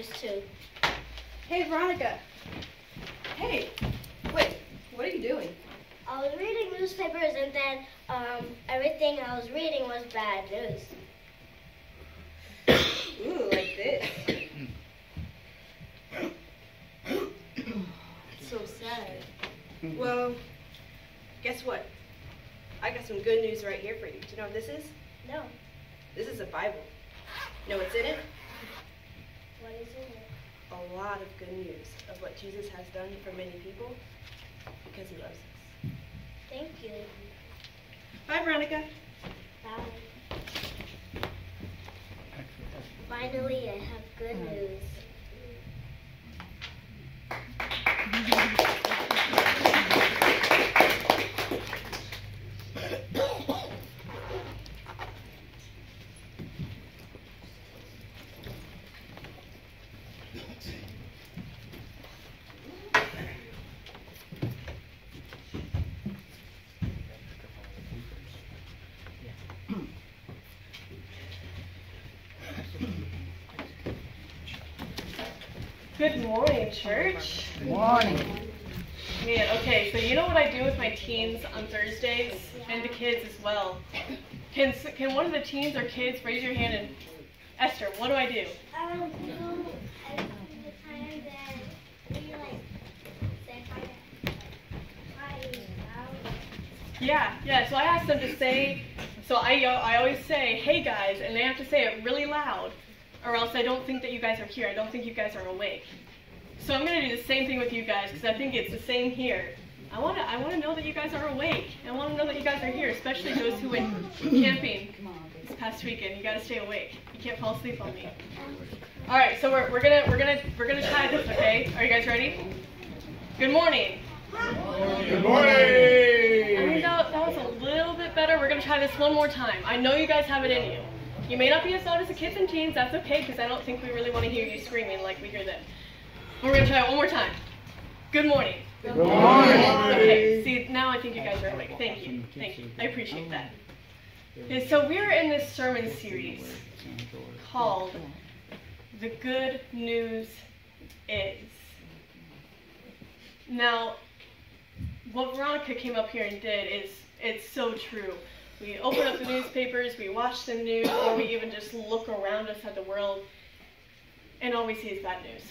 News too. Hey, Veronica. Hey, wait, what are you doing? I was reading newspapers and then um, everything I was reading was bad news. Ooh, like this. so sad. Well, guess what? I got some good news right here for you. Do you know what this is? No. This is a Bible. You know what's in it? What is in it? A lot of good news of what Jesus has done for many people because he loves us. Thank you. Bye, Veronica. Bye. Finally, I have good news. Good morning, church. Good morning. Man, okay, so you know what I do with my teens on Thursdays and the kids as well? Can can one of the teens or kids raise your hand and Esther, what do I do? Um, you know, every we like say hi, hi out. Yeah, yeah. So I ask them to say. So I I always say, "Hey guys," and they have to say it really loud, or else I don't think that you guys are here. I don't think you guys are awake. So I'm gonna do the same thing with you guys because I think it's the same here. I wanna I wanna know that you guys are awake. I wanna know that you guys are here, especially those who went camping this past weekend. You gotta stay awake. You can't fall asleep on me. All right, so we're, we're gonna we're gonna we're gonna try this. Okay? Are you guys ready? Good morning. Good morning. I mean, that, that was a little bit better. We're going to try this one more time. I know you guys have it in you. You may not be as loud as the kids and teens. That's okay, because I don't think we really want to hear you screaming like we hear them. We're going to try it one more time. Good morning. Good morning. Okay, see, now I think you guys are awake. Thank you. Thank you. I appreciate that. Okay, so we're in this sermon series called The Good News Is. Now, what Veronica came up here and did is it's so true. We open up the newspapers, we watch the news, or we even just look around us at the world, and all we see is bad news.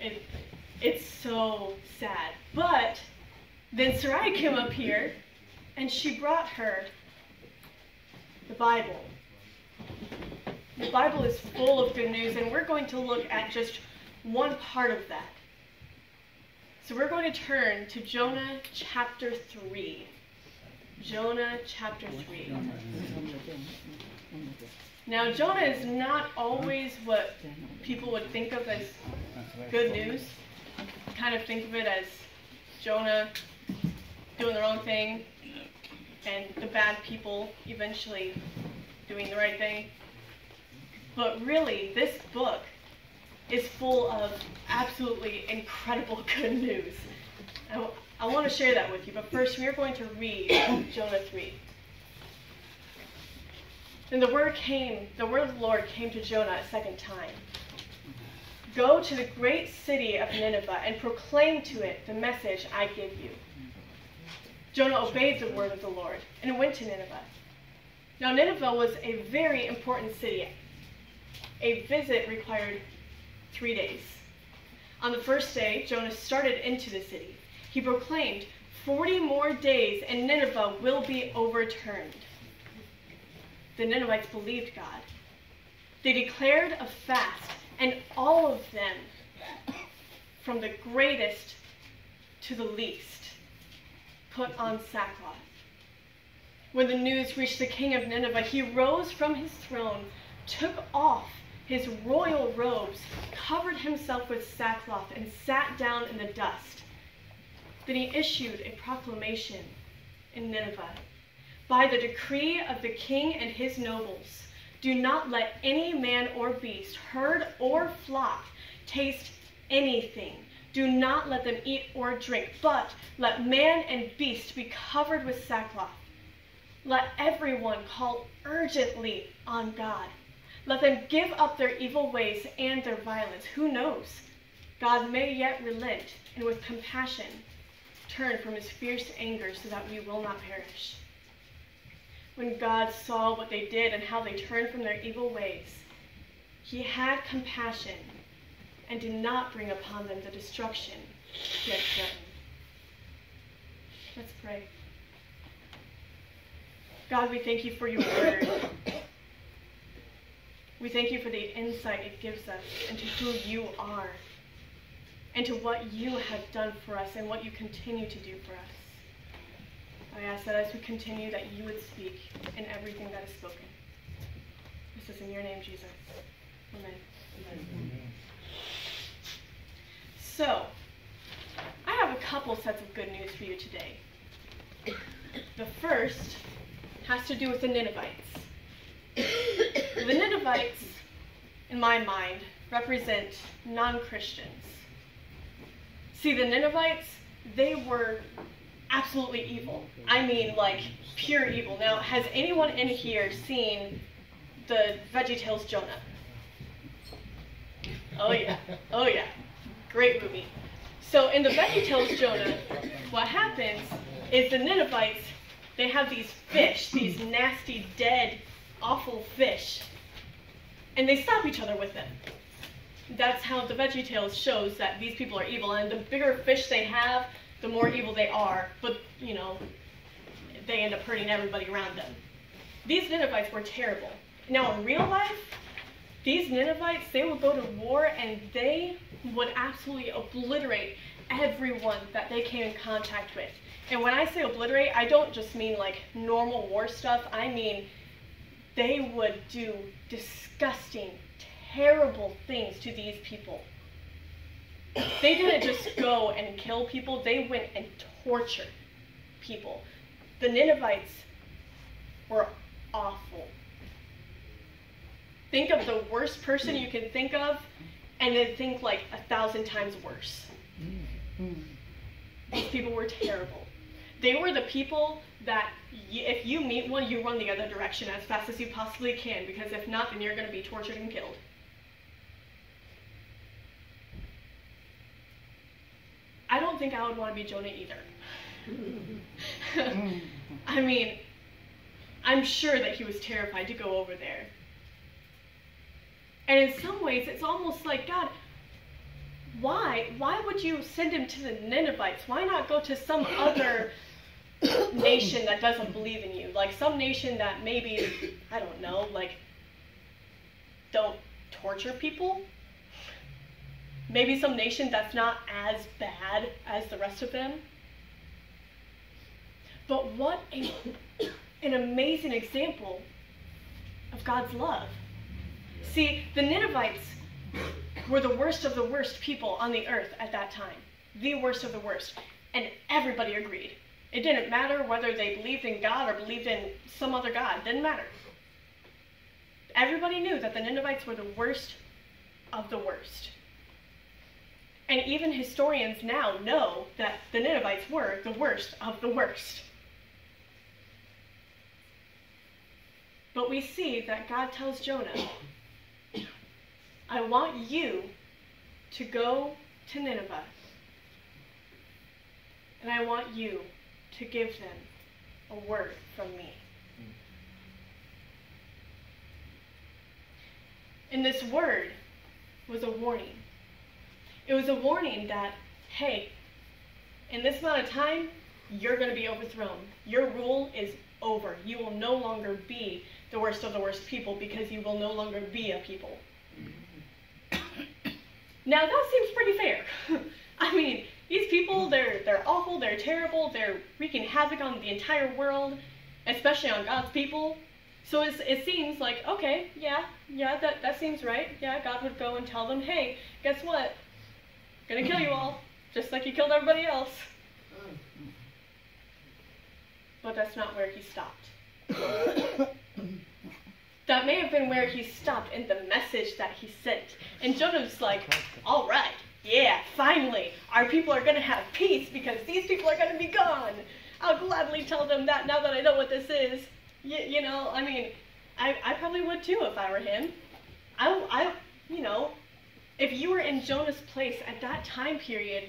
It, it's so sad. But then Sarai came up here, and she brought her the Bible. The Bible is full of good news, and we're going to look at just one part of that. So we're going to turn to Jonah chapter 3. Jonah chapter 3. Now, Jonah is not always what people would think of as good news. Kind of think of it as Jonah doing the wrong thing and the bad people eventually doing the right thing. But really, this book is full of absolutely incredible good news. I, want to share that with you, but first we are going to read Jonah 3. Then the word came, the word of the Lord came to Jonah a second time. Go to the great city of Nineveh and proclaim to it the message I give you. Jonah obeyed the word of the Lord and went to Nineveh. Now, Nineveh was a very important city. A visit required three days. On the first day, Jonah started into the city. He proclaimed, 40 more days and Nineveh will be overturned. The Ninevites believed God. They declared a fast, and all of them, from the greatest to the least, put on sackcloth. When the news reached the king of Nineveh, he rose from his throne, took off his royal robes, covered himself with sackcloth, and sat down in the dust. Then he issued a proclamation in Nineveh. By the decree of the king and his nobles, do not let any man or beast, herd or flock, taste anything. Do not let them eat or drink, but let man and beast be covered with sackcloth. Let everyone call urgently on God. Let them give up their evil ways and their violence. Who knows? God may yet relent and with compassion turn from his fierce anger so that we will not perish. When God saw what they did and how they turned from their evil ways, he had compassion and did not bring upon them the destruction he had threatened. Let's pray. God, we thank you for your word. We thank you for the insight it gives us into who you are and to what you have done for us and what you continue to do for us. I ask that as we continue that you would speak in everything that is spoken. This is in your name, Jesus. Amen. Amen. So, I have a couple sets of good news for you today. The first has to do with the Ninevites. the Ninevites, in my mind, represent non Christians. See, the Ninevites, they were absolutely evil. I mean, like, pure evil. Now, has anyone in here seen the VeggieTales Jonah? Oh, yeah. Oh, yeah. Great movie. So, in the VeggieTales Jonah, what happens is the Ninevites, they have these fish, these nasty, dead, awful fish, and they stop each other with them that's how the Veggie Tales shows that these people are evil, and the bigger fish they have, the more evil they are. But you know, they end up hurting everybody around them. These Ninevites were terrible. Now in real life, these Ninevites they would go to war and they would absolutely obliterate everyone that they came in contact with. And when I say obliterate, I don't just mean like normal war stuff. I mean they would do disgusting, terrible things to these people. They didn't just go and kill people, they went and tortured people. The Ninevites were awful. Think of the worst person you can think of, and then think like a thousand times worse. These people were terrible. They were the people that if you meet one, you run the other direction as fast as you possibly can, because if not, then you're going to be tortured and killed. I don't think I would want to be Jonah either. Mm. I mean, I'm sure that he was terrified to go over there. And in some ways, it's almost like, God, why? Why would you send him to the Ninevites? Why not go to some other nation that doesn't believe in you? Like some nation that maybe, I don't know, like, don't torture people? Maybe some nation that's not as bad as the rest of them. But what a, an amazing example of God's love. See, the Ninevites were the worst of the worst people on the earth at that time. The worst of the worst. And everybody agreed. It didn't matter whether they believed in God or believed in some other God. It didn't matter. Everybody knew that the Ninevites were the worst of the worst. And even historians now know that the Ninevites were the worst of the worst. But we see that God tells Jonah, I want you to go to Nineveh, and I want you to give them a word from me. And this word was a warning. It was a warning that, hey, in this amount of time, you're going to be overthrown. Your rule is over. You will no longer be the worst of the worst people because you will no longer be a people. now that seems pretty fair. I mean, these people, they're they're awful, they're terrible, they're wreaking havoc on the entire world, especially on God's people. So it seems like, okay, yeah, yeah, that, that seems right. Yeah, God would go and tell them, hey, guess what? Gonna kill you all, just like he killed everybody else. But that's not where he stopped. that may have been where he stopped in the message that he sent. And Jonah's like, all right, Yeah, finally, our people are going to have peace because these people are going to be gone. I'll gladly tell them that now that I know what this is. You, you know, I mean, I, I probably would too if I were him. I, I, you know, if you were in Jonah's place at that time period,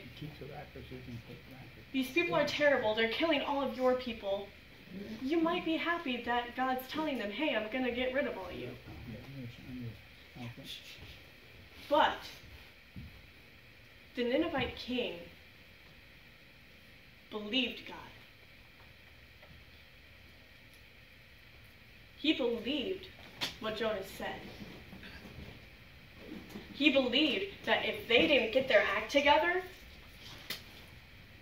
these people are terrible, they're killing all of your people. You might be happy that God's telling them, hey, I'm going to get rid of all of you. But the Ninevite king believed God. He believed what Jonah said. He believed that if they didn't get their act together,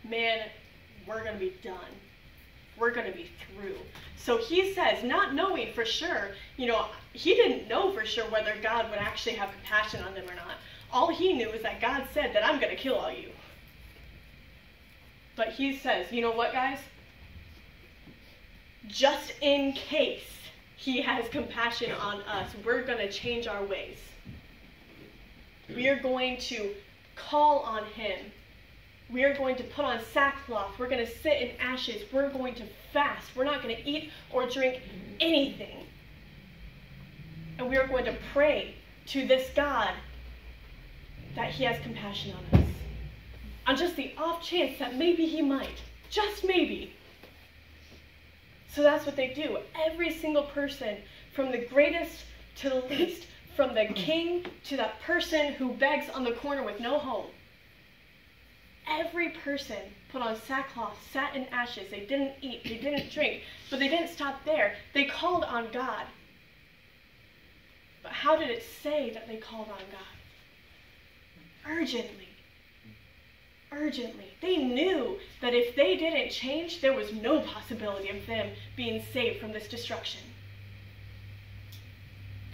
man, we're going to be done. We're going to be through. So he says, not knowing for sure, you know, he didn't know for sure whether God would actually have compassion on them or not. All he knew is that God said that I'm going to kill all you. But he says, you know what, guys? Just in case he has compassion on us, we're going to change our ways. We are going to call on him. We are going to put on sackcloth. We're going to sit in ashes. We're going to fast. We're not going to eat or drink anything. And we are going to pray to this God that he has compassion on us. On just the off chance that maybe he might. Just maybe. So that's what they do. Every single person, from the greatest to the least, from the king to that person who begs on the corner with no home. Every person put on sackcloth, sat in ashes. They didn't eat, they didn't drink, but they didn't stop there. They called on God. But how did it say that they called on God? Urgently. Urgently. They knew that if they didn't change, there was no possibility of them being saved from this destruction.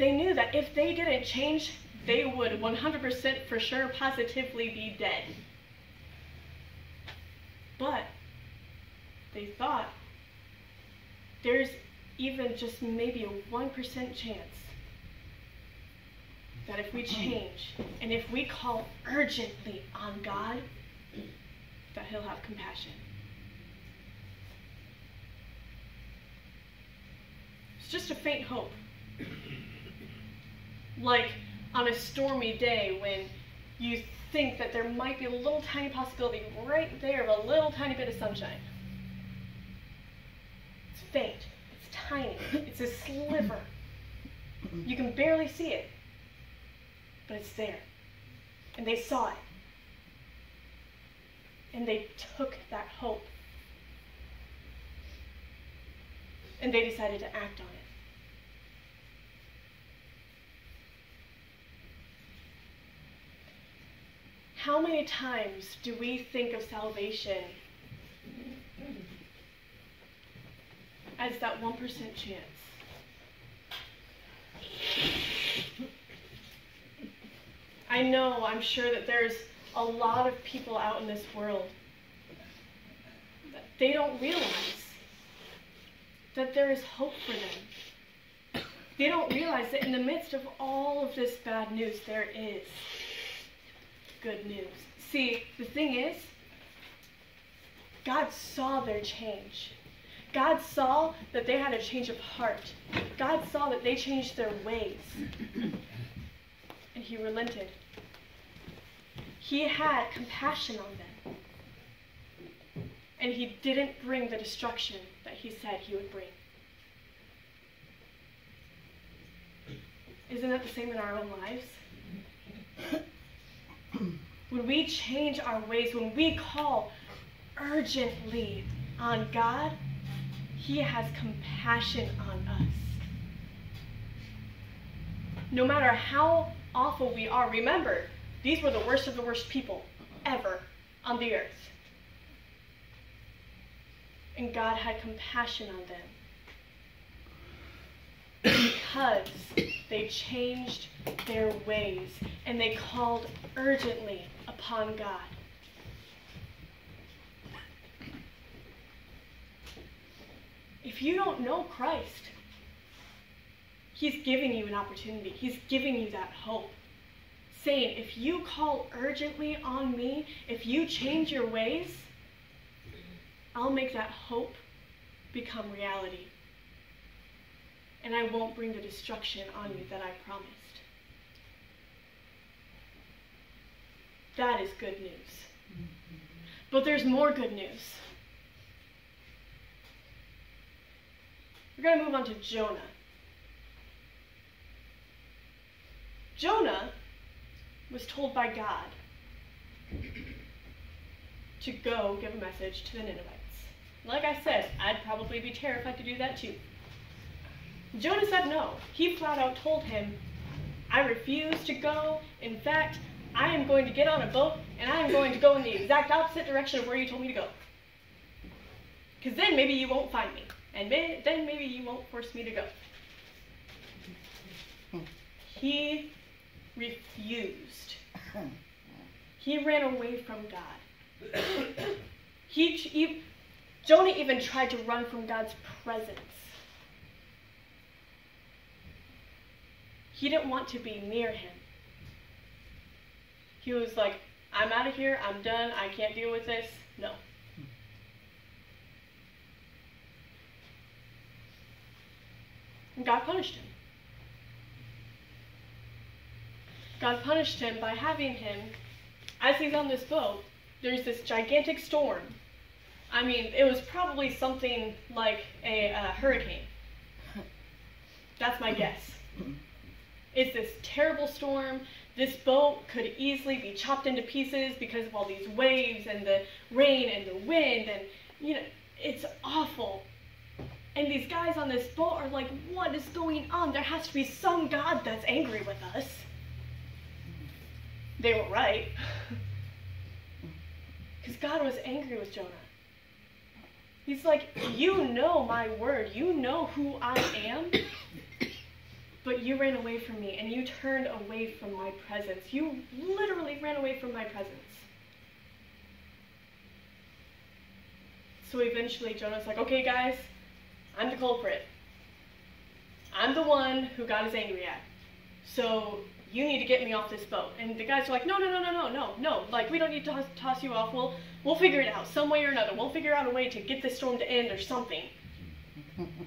They knew that if they didn't change, they would 100% for sure positively be dead. But they thought there's even just maybe a 1% chance that if we change and if we call urgently on God, that He'll have compassion. It's just a faint hope. Like on a stormy day when you think that there might be a little tiny possibility right there of a little tiny bit of sunshine. It's faint, it's tiny, it's a sliver. You can barely see it, but it's there. And they saw it. And they took that hope. And they decided to act on it. How many times do we think of salvation as that 1% chance? I know, I'm sure that there's a lot of people out in this world that they don't realize that there is hope for them. They don't realize that in the midst of all of this bad news, there is good news. See, the thing is, God saw their change. God saw that they had a change of heart. God saw that they changed their ways. And He relented. He had compassion on them. And He didn't bring the destruction that He said He would bring. Isn't that the same in our own lives? When we change our ways, when we call urgently on God, He has compassion on us. No matter how awful we are, remember, these were the worst of the worst people ever on the earth. And God had compassion on them because they changed their ways and they called urgently upon God. If you don't know Christ, He's giving you an opportunity. He's giving you that hope. saying, If you call urgently on me, if you change your ways, I'll make that hope become reality. And I won't bring the destruction on you that I promised. That is good news. But there's more good news. We're going to move on to Jonah. Jonah was told by God to go give a message to the Ninevites. Like I said, I'd probably be terrified to do that too. Jonah said no. He flat out told him, I refuse to go. In fact, I am going to get on a boat and I am going to go in the exact opposite direction of where you told me to go. Because then maybe you won't find me. And may- then maybe you won't force me to go. He refused. He ran away from God. he, he, Jonah even tried to run from God's presence. He didn't want to be near him. He was like, I'm out of here, I'm done, I can't deal with this. No. And God punished him. God punished him by having him, as he's on this boat, there's this gigantic storm. I mean, it was probably something like a uh, hurricane. That's my guess. It's this terrible storm. This boat could easily be chopped into pieces because of all these waves and the rain and the wind, and you know, it's awful. And these guys on this boat are like, what is going on? There has to be some God that's angry with us. They were right. Because God was angry with Jonah. He's like, You know my word. You know who I am. But you ran away from me and you turned away from my presence. You literally ran away from my presence. So eventually Jonah's like, Okay, guys, I'm the culprit. I'm the one who God is angry at. So you need to get me off this boat. And the guys are like, no, no, no, no, no, no, no. Like, we don't need to toss, toss you off. We'll, we'll figure it out some way or another. We'll figure out a way to get this storm to end or something.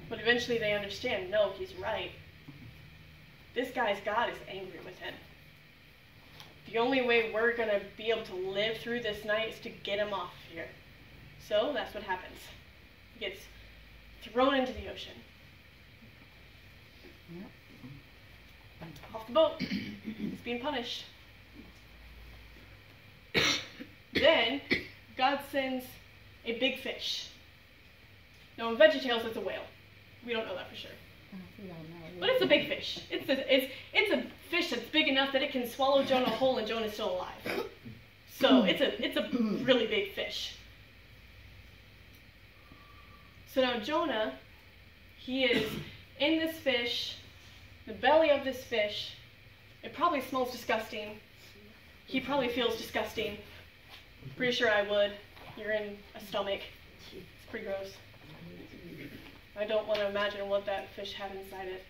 But eventually they understand, no, he's right. This guy's God is angry with him. The only way we're going to be able to live through this night is to get him off here. So that's what happens. He gets thrown into the ocean. Off the boat. He's being punished. then God sends a big fish. Now in VeggieTales it's a whale. We don't know that for sure. But it's a big fish. It's a, it's it's a fish that's big enough that it can swallow Jonah whole and Jonah's still alive. So it's a it's a really big fish. So now Jonah, he is in this fish, the belly of this fish. It probably smells disgusting. He probably feels disgusting. Pretty sure I would. You're in a stomach. It's pretty gross. I don't want to imagine what that fish had inside it.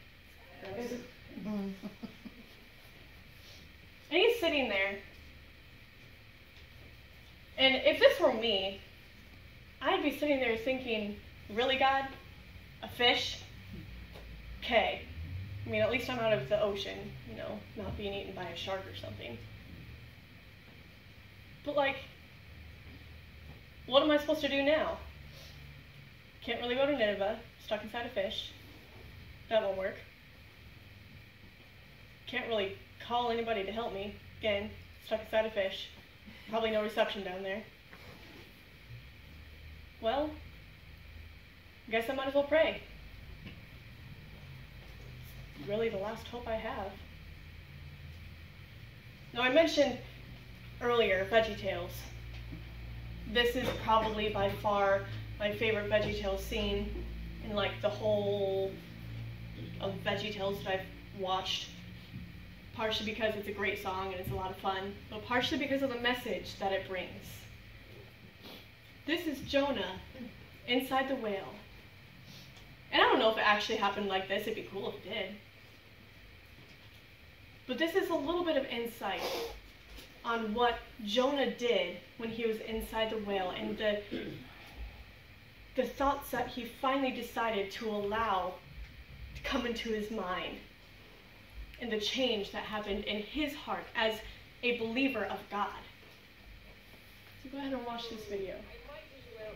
And he's sitting there. And if this were me, I'd be sitting there thinking, really, God? A fish? Okay. I mean, at least I'm out of the ocean, you know, not being eaten by a shark or something. But, like, what am I supposed to do now? Can't really go to Nineveh, stuck inside a fish. That won't work. Can't really call anybody to help me. Again, stuck inside a fish. Probably no reception down there. Well, I guess I might as well pray. It's really the last hope I have. Now, I mentioned earlier VeggieTales. This is probably by far my favorite VeggieTales scene in like the whole of Veggie Tales that I've watched. Partially because it's a great song and it's a lot of fun, but partially because of the message that it brings. This is Jonah inside the whale. And I don't know if it actually happened like this. It'd be cool if it did. But this is a little bit of insight on what Jonah did when he was inside the whale and the the thoughts that he finally decided to allow to come into his mind and the change that happened in his heart as a believer of God. So go ahead and watch this video. I might as well.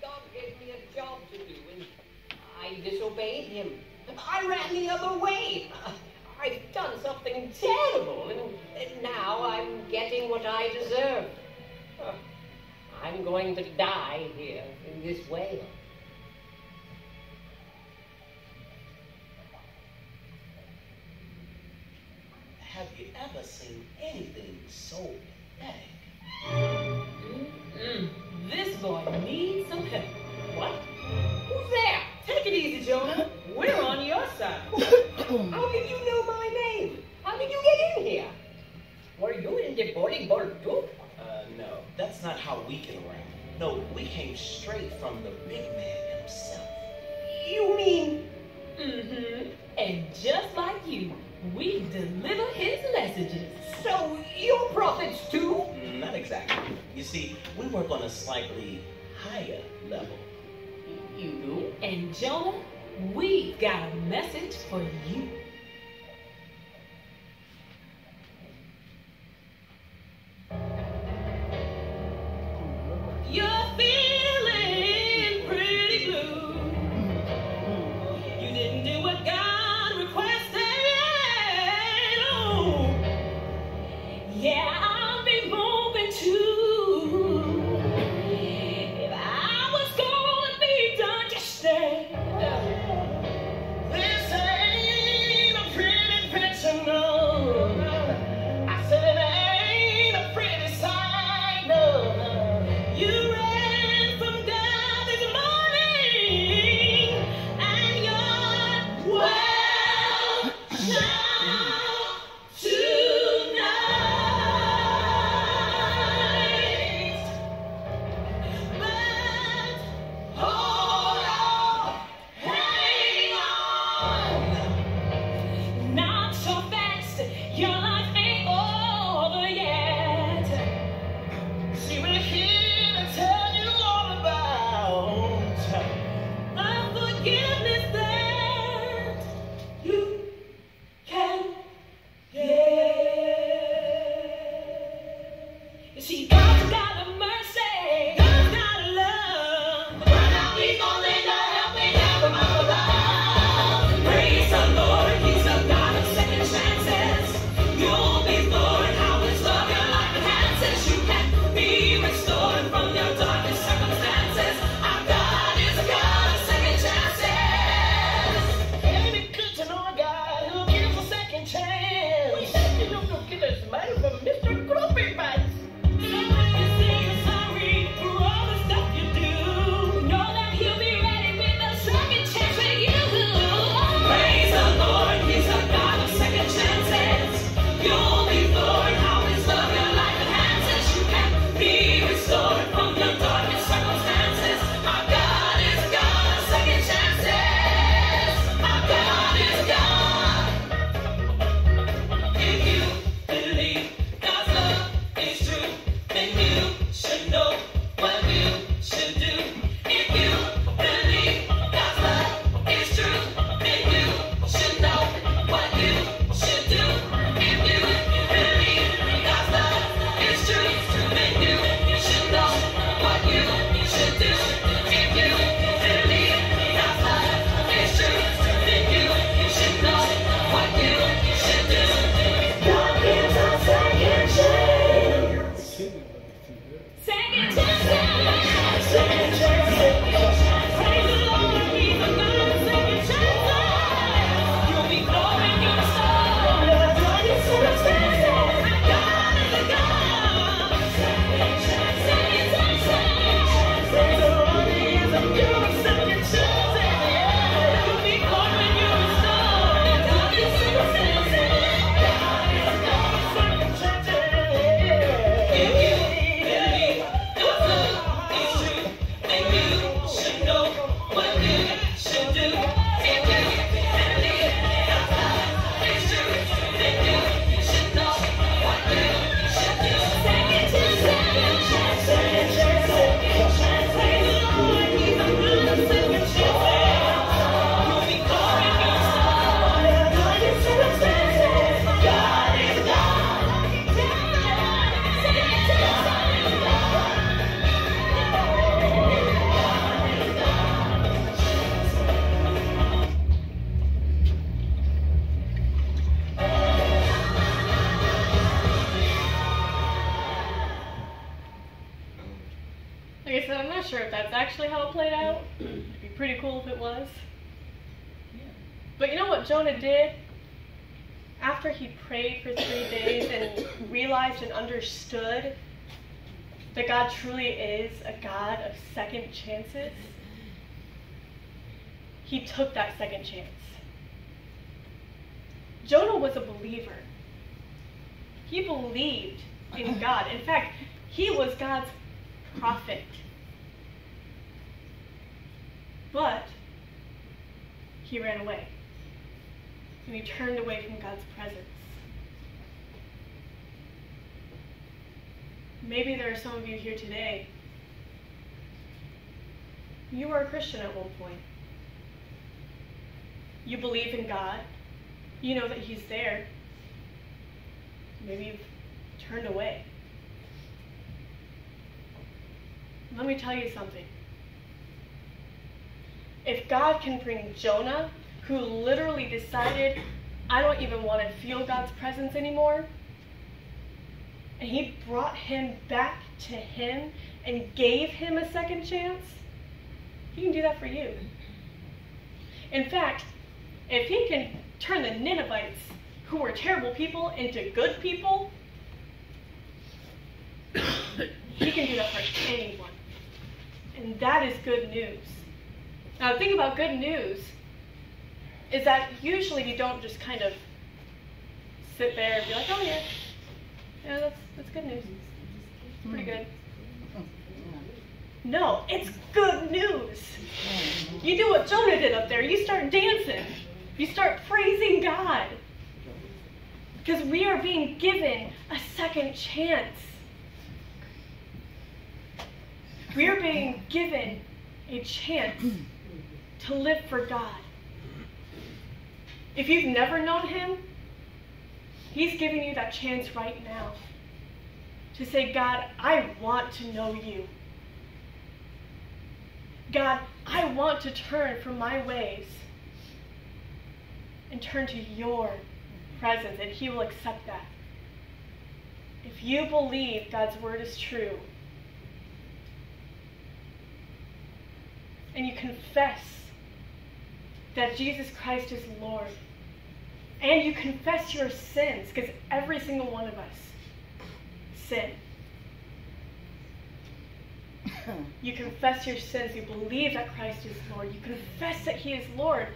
God gave me a job to do, and I disobeyed him. I ran the other way. I've done something terrible, and now I'm getting what I deserve. I'm going to die here in this whale. Have you ever seen anything so pathetic? Mm-mm. This boy needs some help. What? Who's there? Take it easy, Jonah. We're on your side. How did you know my name? How did you get in here? Were you in the boarding board too? That's not how we get around. No, we came straight from the big man himself. You mean? Mm-hmm. And just like you, we deliver his messages. So you're prophets too? Not exactly. You see, we work on a slightly higher level. You do? And Jonah, we've got a message for you. After he prayed for three days and realized and understood that God truly is a God of second chances, he took that second chance. Jonah was a believer. He believed in God. In fact, he was God's prophet. But he ran away. And he turned away from God's presence. Maybe there are some of you here today. You were a Christian at one point. You believe in God. You know that He's there. Maybe you've turned away. Let me tell you something. If God can bring Jonah, who literally decided, I don't even want to feel God's presence anymore, and he brought him back to him and gave him a second chance, he can do that for you. In fact, if he can turn the Ninevites, who were terrible people, into good people, he can do that for anyone. And that is good news. Now, think about good news is that usually you don't just kind of sit there and be like, oh, yeah, yeah, that's, that's good news. It's pretty good. No, it's good news. You do what Jonah did up there. You start dancing. You start praising God. Because we are being given a second chance. We are being given a chance to live for God. If you've never known Him, He's giving you that chance right now to say, God, I want to know you. God, I want to turn from my ways and turn to your presence, and He will accept that. If you believe God's word is true, and you confess that Jesus Christ is Lord, and you confess your sins, because every single one of us sin. You confess your sins, you believe that Christ is Lord, you confess that He is Lord,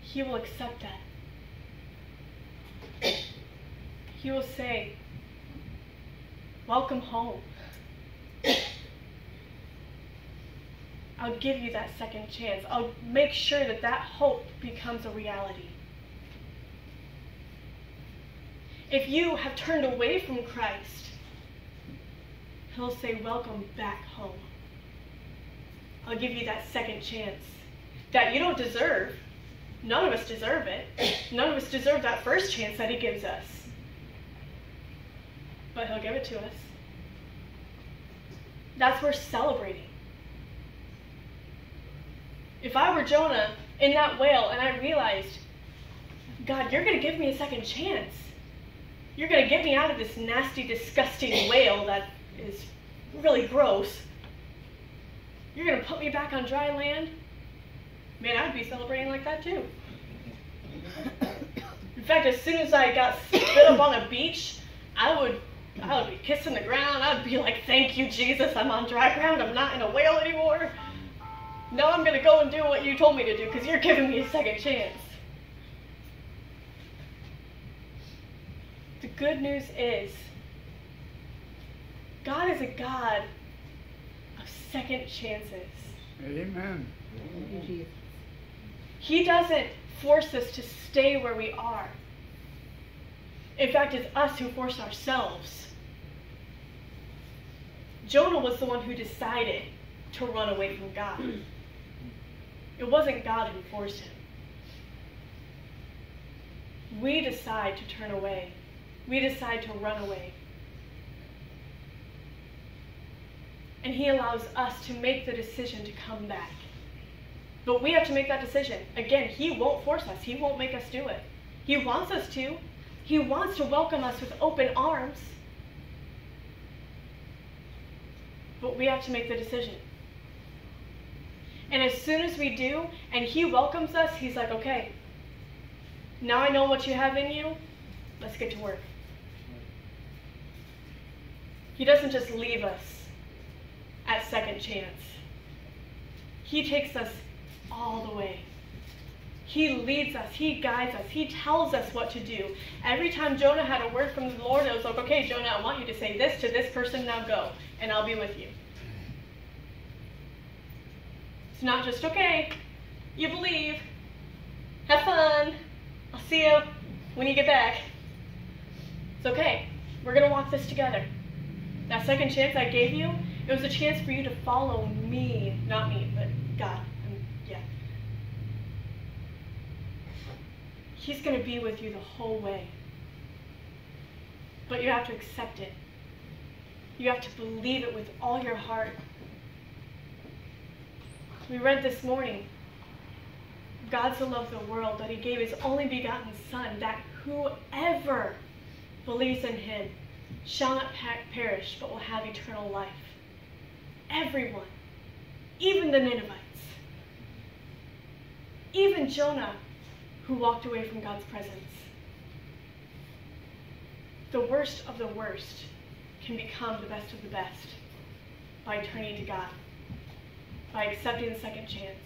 He will accept that. He will say, Welcome home. I'll give you that second chance. I'll make sure that that hope becomes a reality. If you have turned away from Christ, He'll say, Welcome back home. I'll give you that second chance that you don't deserve. None of us deserve it. None of us deserve that first chance that He gives us. But He'll give it to us. That's worth celebrating. If I were Jonah in that whale and I realized, God, you're going to give me a second chance. You're going to get me out of this nasty, disgusting whale that is really gross. You're going to put me back on dry land. Man, I'd be celebrating like that too. In fact, as soon as I got spit up on a beach, I would I would be kissing the ground. I'd be like, "Thank you, Jesus. I'm on dry ground. I'm not in a whale anymore." Now I'm going to go and do what you told me to do because you're giving me a second chance. The good news is God is a God of second chances. Amen. He doesn't force us to stay where we are. In fact, it's us who force ourselves. Jonah was the one who decided to run away from God. It wasn't God who forced him. We decide to turn away. We decide to run away. And He allows us to make the decision to come back. But we have to make that decision. Again, He won't force us, He won't make us do it. He wants us to. He wants to welcome us with open arms. But we have to make the decision. And as soon as we do, and He welcomes us, He's like, okay, now I know what you have in you. Let's get to work. He doesn't just leave us at second chance, He takes us all the way. He leads us, He guides us, He tells us what to do. Every time Jonah had a word from the Lord, it was like, okay, Jonah, I want you to say this to this person, now go, and I'll be with you. It's not just, okay, you believe, have fun, I'll see you when you get back. It's okay, we're to walk this together. That second chance I gave you, it was a chance for you to follow me, not me, but God. Yeah. He's to be with you the whole way. But you have to accept it. You have to believe it with all your heart. We read this morning God so loved the world that he gave his only begotten Son, that whoever believes in him shall not perish, but will have eternal life. Everyone, even the Ninevites, even Jonah, who walked away from God's presence. The worst of the worst can become the best of the best by turning to God, by accepting the second chance.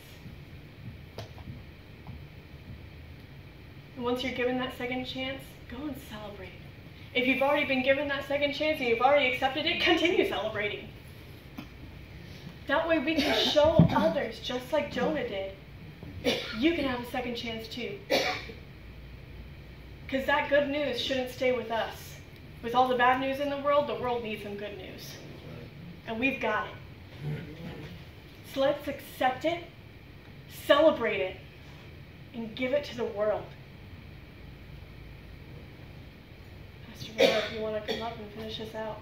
And once you're given that second chance, go and celebrate. If you've already been given that second chance and you've already accepted it, continue celebrating. That way we can show others, just like Jonah did, you can have a second chance too. Because that good news shouldn't stay with us. With all the bad news in the world, the world needs some good news. And we've got it. Let's accept it, celebrate it, and give it to the world. Pastor Mara, if you want to come up and finish us out.